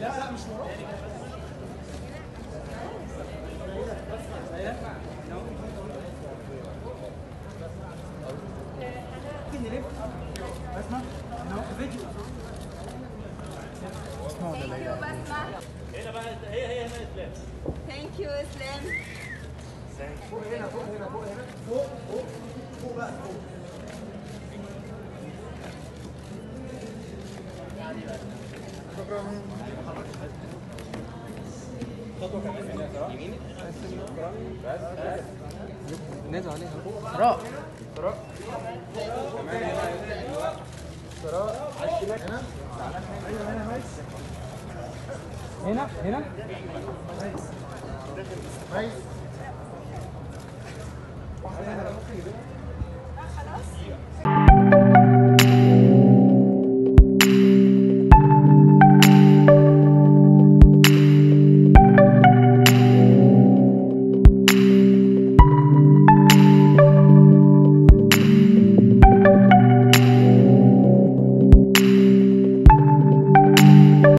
لا لا مش نلف اسمع نوقف فيديو اسمع ولا Thank you, Basma. هنا بقى هي هي هنا اسلام Thank you, Islam. فوق هنا فوق هنا فوق هنا فوق فوق فوق بقى فوق نازل عليها راء راء كمان هنا راء على الشمال هنا هنا كويس هنا هنا كويس